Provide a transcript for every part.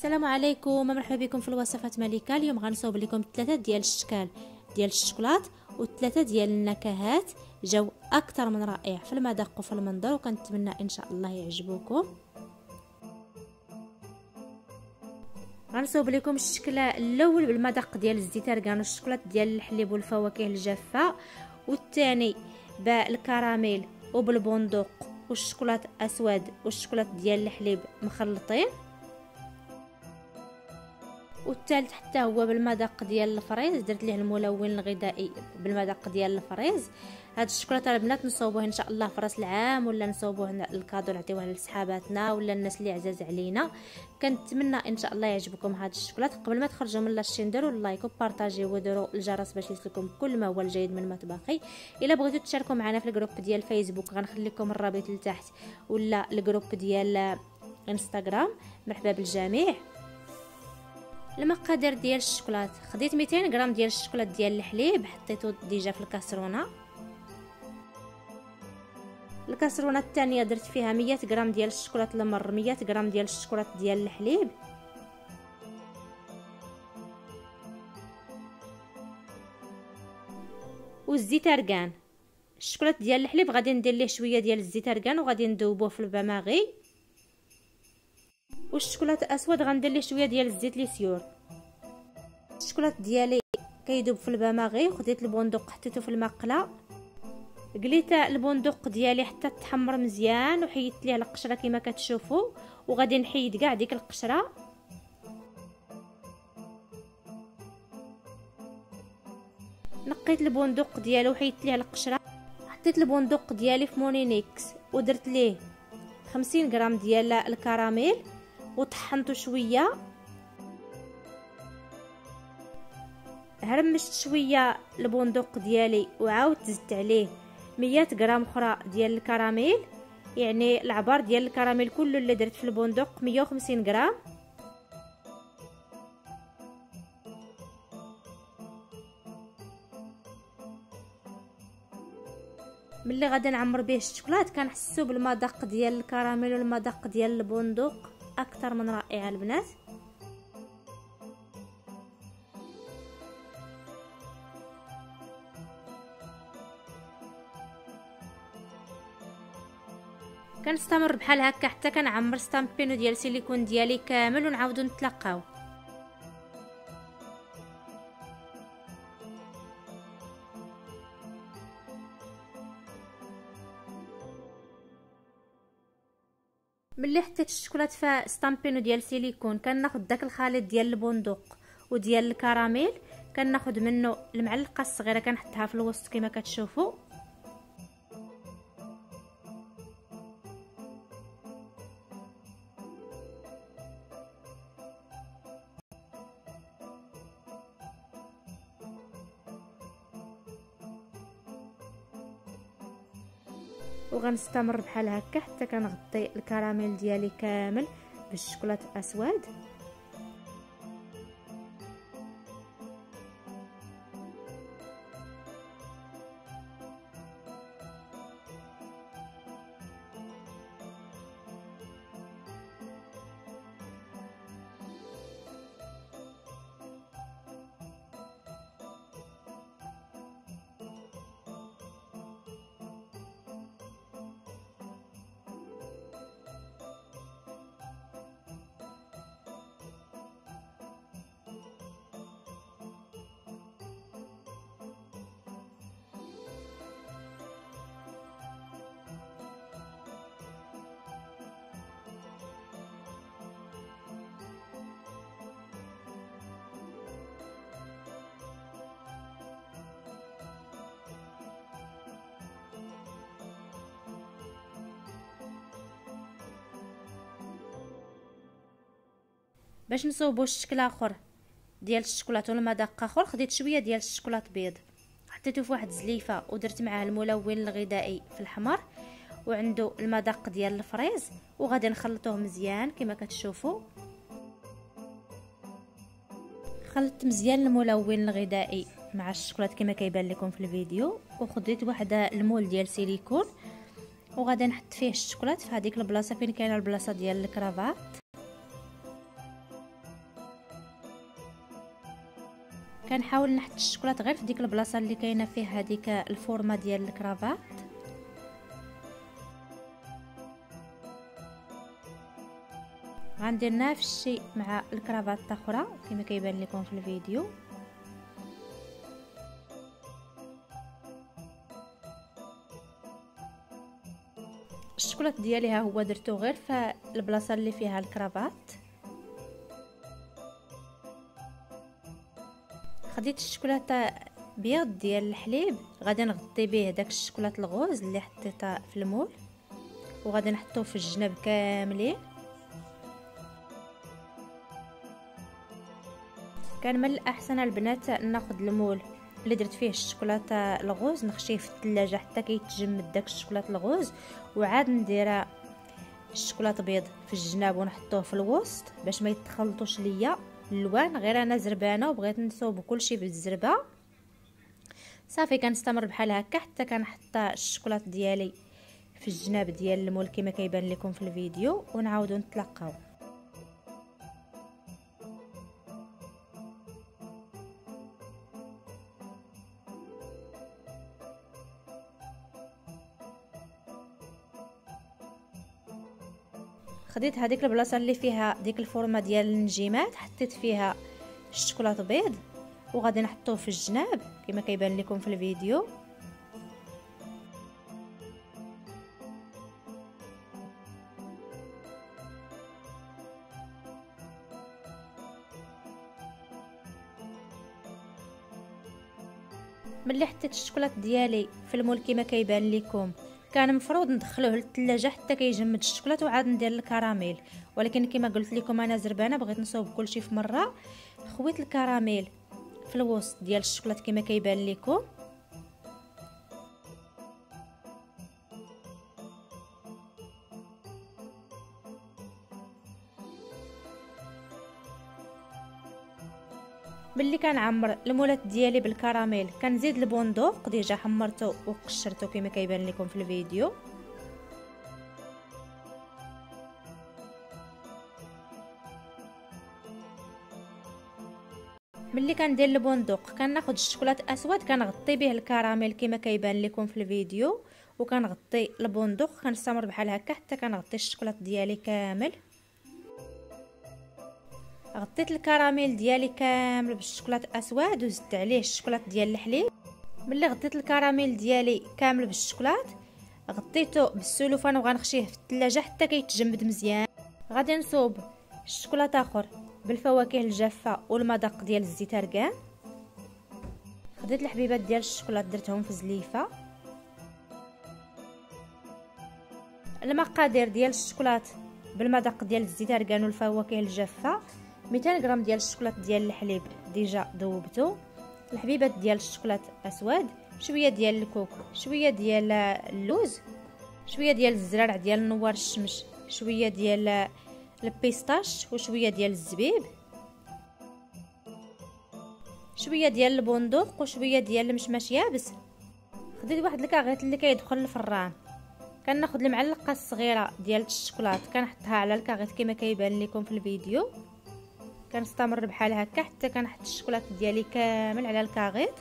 السلام عليكم. مرحبا بكم في الوصفات ملكة. اليوم غنصوب لكم ثلاثة ديال الشكال ديال الشوكولات وثلاثة ديال النكهات. جو أكثر من رائع في المذاق وفي المنظر وكنتمنى إن شاء الله يعجبوكم. غنصوب لكم الشكل الأول بالمذاق ديال الزيتركان والشوكولات ديال الحليب والفواكه الجافة. والثاني بالكراميل وبالبندق والشوكولات أسود والشوكولات ديال الحليب مخلطين. والثالث حتى هو بالمذاق ديال ال fraise درت ليه الملون الغذائي بالمذاق ديال ال fraise. هاد الشوكولاتة البنات نصوبوه إن شاء الله في رأس العام ولا نصوبوه ال cadeau نعطيوه لصحاباتنا ولا الناس اللي عزاز علينا. كنتمنى إن شاء الله يعجبكم هاد الشوكولات قبل ما تخرجوا من la chaîne نديروا ال like وبارطاجيو وديروا الجرس باش يوصلكم كل ما هو الجيد من مطبخي إلا بغيتوا تشاركوا معنا في ال groupe ديال فيسبوك غنخلي لكم الرابط لتحت ولا ال groupe ديال إنستغرام. مرحبا بالجميع. المقادير ديال الشوكولات. خديت 200 غرام ديال الشوكولات ديال الحليب حطيته déjà في الكاسرونه. الكاسرونه الثانية درت فيها 100 غرام ديال الشوكولات المر 100 غرام ديال الشوكولات ديال الحليب. والزيت ارغان. الشوكولات ديال الحليب غادي ندير ليه شوية ديال الزيت ارغان وغادي ندوبوه في البماغي والشوكولاتة الاسود غندير ليه شوية ديال الزيت ليسيور الشوكولاط ديالي كيذوب في البماغي وخديت البندق حطيته في المقلة. قليت البندق ديالي حتى تحمر مزيان وحيدت ليه القشرة كما كتشوفوا. وغادي نحيد كاع ديك القشرة. نقيت البندق ديالي وحيدت ليه القشرة. حطيت البندق ديالي في مونينيكس ودرت ليه 50 غرام ديال الكراميل. وطحنته شوية. هرمشت شوية البندق ديالي وعاودت زدت عليه 100 غرام أخرى ديال الكراميل. يعني العبار ديال الكراميل كله اللي درت في البندق 150 غرام. ملي غادي نعمر به الشوكولات كنحسو بالمذاق ديال الكراميل والمذاق ديال البندق. أكثر من رائعة البنات. كنستمر بحال هكا حتى كنعمر ستامبينو ديال سيليكون ديالي كامل ونعاودو نتلاقاو. ملي حطيت الشوكولات في ستامبينو ديال سيليكون كناخذ داك الخليط ديال البندق وديال الكراميل كناخذ منه المعلقة الصغيرة كنحطها في الوسط كما كتشوفوا. وغنستمر بحال هكا حتى كنغطي الكراميل ديالي كامل بالشوكولاتة الأسود. باش نصوبوا الشكل آخر ديال الشكلاط والمذاق آخر خديت شوية ديال الشكلاط بيض. حطيته في واحد الزليفة ودرت معاه الملون الغذائي في الحمر وعنده المذاق ديال الفريز وغادي نخلطوه مزيان كما كتشوفوا. خلطت مزيان الملون الغذائي مع الشكلاط كما كيبان لكم في الفيديو وخديت واحد المول ديال سيليكون وغادي نحط فيه الشكلاط في هذيك البلاصة فين كاينة البلاصة ديال الكرافات. كنحاول نحط الشوكولاط غير في ديك البلاصة اللي كاينة فيه هذيك الفورمة ديال الكرافات. غندير نفس الشيء مع الكرافات الأخرى كما كيبان لكم في الفيديو. الشوكولاط ديالي ها هو درتو غير في البلاصة اللي فيها الكرافات. خديت الشوكولاتة بيض ديال الحليب غادي نغطي به داك الشوكولاط الغوز اللي حطيتها في المول وغادي نحطوه في الجناب كاملين. كان من الأحسن البنات ناخذ المول. اللي درت فيه الشوكولاتة الغوز نخشيه في الثلاجه حتى كيتجمد داك الشوكولاط الغوز وعاد ندير الشوكولاط بيض في الجناب ونحطوه في الوسط باش ما يتخلطوش ليا. اللوان غير أنا زربانة وبغيت نصوب كلشي بالزربة. صافي كنستمر بحال هكا حتى كنحط الشوكولاط ديالي في الجناب ديال المول كما كيبان لكم في الفيديو ونعاودو نتلاقاو. خديت هذيك البلاصة اللي فيها ديك الفورمة ديال النجيمات حطيت فيها الشوكولاط بيض وغادي نحطوه في الجناب كما كيبان لكم في الفيديو. ملي حطيت الشوكولاط ديالي في المول كما كيبان لكم. كان مفروض ندخلوه للثلاجه حتى كيجمد الشوكولاط وعاد ندير الكراميل. ولكن كما قلت لكم أنا زربانة بغيت نصوب كلشي في مرة. خويت الكراميل في الوسط ديال الشوكولاط كما كيبان لكم. كنعمر المولات ديالي بالكراميل. كنزيد البندق ديجا حمرته وقشرته كما كيبان لكم في الفيديو. ملي كندير البندق كناخذ الشوكولات اسود كنغطي به الكراميل كما كيبان لكم في الفيديو. وكنغطي البندق كنستمر بحال هكا حتى كنغطي الشوكولات ديالي كامل. غطيت الكراميل ديالي كامل بالشوكولات أسود وزدت عليه الشوكولات ديال الحليب. ملي غطيت الكراميل ديالي كامل بالشوكولات غطيته بالسلوفان وغنخشيه في الثلاجة حتى كيتجمد مزيان. غادي نصوب الشوكولاط آخر بالفواكه الجافة والمذاق ديال الزيت اركان خديت الحبيبات ديال الشوكولاط درتهم في زليفة. المقادير ديال الشوكولاط بالمذاق ديال الزيت اركان والفواكه الجافة. 200 غرام ديال الشوكولاط ديال الحليب déjà ذوبته الحبيبات ديال الشوكولاط اسود شوية ديال الكوك شوية ديال اللوز شوية ديال الزرع ديال نوار الشمس شوية ديال البيستاش وشوية ديال الزبيب شوية ديال البندق وشوية ديال المشماش يابس. خديت واحد الكاغيط اللي كيدخل الفران. كناخذ المعلقة الصغيرة ديال الشوكولاط كنحطها على الكاغيط كما كيبان لكم في الفيديو. كنستمر بحال هكا حتى كنحط الشوكولاط ديالي كامل على الكاغيط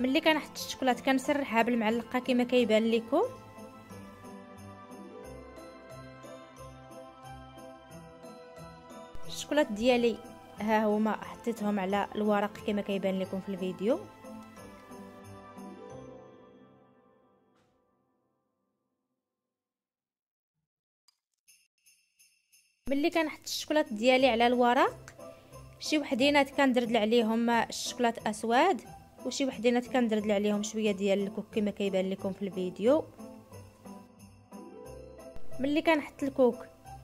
ملي كنحط الشوكولاط كنسرحها بالمعلقة كما كيبان لكم الشوكولاط ديالي ها هما حطيتهم على الورق كما كيبان لكم في الفيديو. ملي كنحط الشوكولاط ديالي على الورق شي وحدينات كندردل عليهم الشوكولاط أسود وشي وحدينات كندردل عليهم شوية ديال الكوك كما كيبان لكم في الفيديو. ملي كنحط الكوك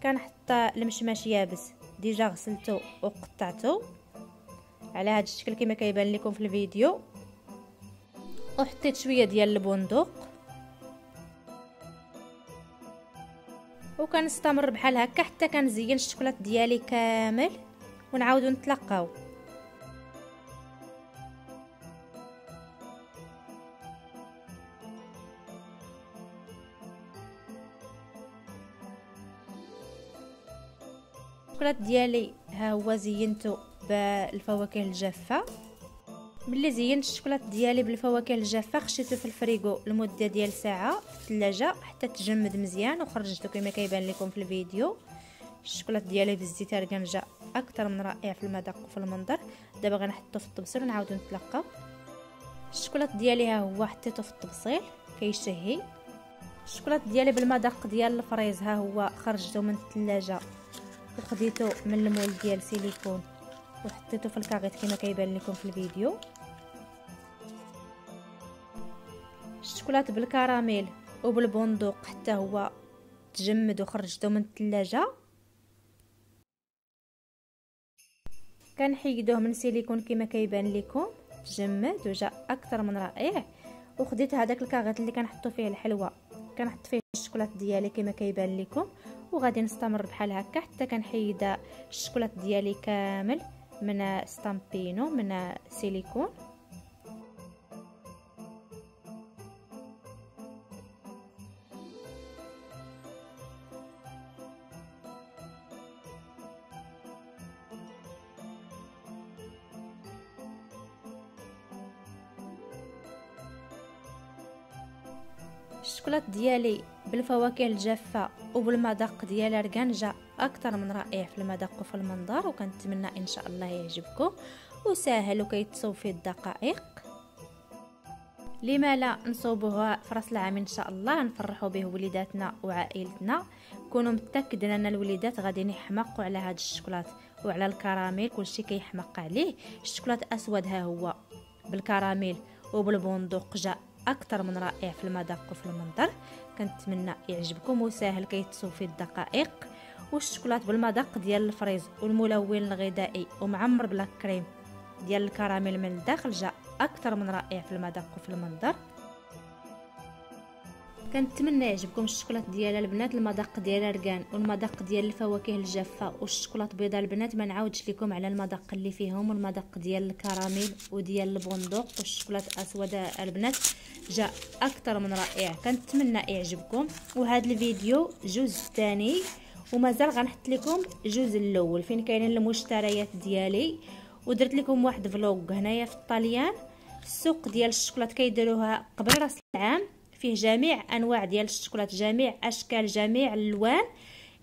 كنحط المشماش يابس. déjà غسلته وقطعته على هذا الشكل كما كيبان لكم في الفيديو. وحطيت شوية ديال البندق. وكنستمر بحال هكا حتى كنزين الشوكولات ديالي كامل. ونعاودو نتلاقاو. الشوكولات ديالي ها هو زينته بالفواكه الجافة. ملي زينت الشوكولات ديالي بالفواكه الجافه خشيته في الفريغو. لمده ديال ساعة في الثلاجة حتى تجمد مزيان وخرجته كما كيبان لكم في الفيديو. الشوكولات ديالي بالزيت رقنجه أكثر من رائع في المذاق وفي المنظر. دابا غنحطو في الطبسيل ونعاودو نتلاقاو. الشوكولات ديالي ها هو حطيته في الطبسيل كيشهي. الشوكولات ديالي بالمذاق ديال الفريز ها هو خرجته من الثلاجة وخديته من المول ديال سيليكون. وحطيته في الكاغيط كما كيبان لكم في الفيديو. الشوكولات بالكراميل وبالبندق حتى هو تجمد وخرجته من الثلاجه كنحيدوه من سيليكون كما كيبان لكم تجمد وجا أكثر من رائع. وخديت هذاك الكاغيط اللي كنحطو فيه الحلوى كنحط فيه الشوكولات ديالي كما كيبان لكم. وغادي نستمر بحال هكا حتى كنحيد الشوكولات ديالي كامل. من ستامبينو من سيليكون. الشوكولات ديالي بالفواكه الجافة وبالمذاق ديال الركان أكثر من رائع في المذاق وفي المنظر وكنتمنى إن شاء الله يعجبكم. وسهل وكيتصوب في الدقائق. لما لا نصوبوها في رأس العام إن شاء الله نفرحوا به وليداتنا وعائلتنا. كونوا متأكدين أن الوليدات غادي يحمقوا على هاد الشوكولات وعلى الكراميل كلشي كيحمق عليه. الشوكولات أسود ها هو بالكراميل وبالبندق جا أكثر من رائع في المذاق وفي المنظر. كنتمنى يعجبكم وسهل كيتصوب في الدقائق. والشوكولات بالمذاق ديال الفريز والملون الغذائي ومعمر كريم ديال الكراميل من الداخل جاء أكثر من رائع في المذاق وفي المنظر. كنتمنى يعجبكم الشوكولات ديال البنات المذاق ديال الركان والمذاق ديال الفواكه الجافة والشوكولات بيضاء البنات. ما نعاودش لكم على المذاق اللي فيهم والمذاق ديال الكراميل وديال البندق والشوكولات اسود البنات. جاء أكثر من رائع كنتمنى يعجبكم. وهذا الفيديو جزء ثاني. ومازال غنحط لكم الجزء الأول. فين كاينين المشتريات ديالي؟ ودرت لكم واحد فلوق هنايا في الطاليان السوق ديال الشوكولات كيديروها قبل راس العام. فيه جميع أنواع ديال الشوكولات جميع أشكال جميع الالوان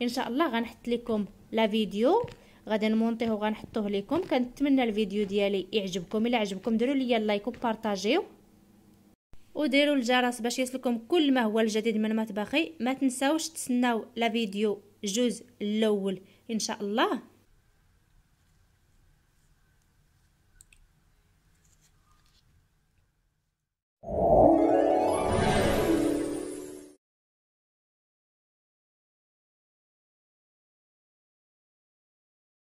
إن شاء الله غنحط لكم لا فيديو. غادي نمونطيه وغنحطوه لكم. كنتمنى الفيديو ديالي يعجبكم. إلا عجبكم ديروا لي اللايك وبارطاجيو. وديروا الجرس باش يصلكم كل ما هو الجديد من مطبخي ما تنساوش تسناو لا فيديو. الجزء الأول. إن شاء الله.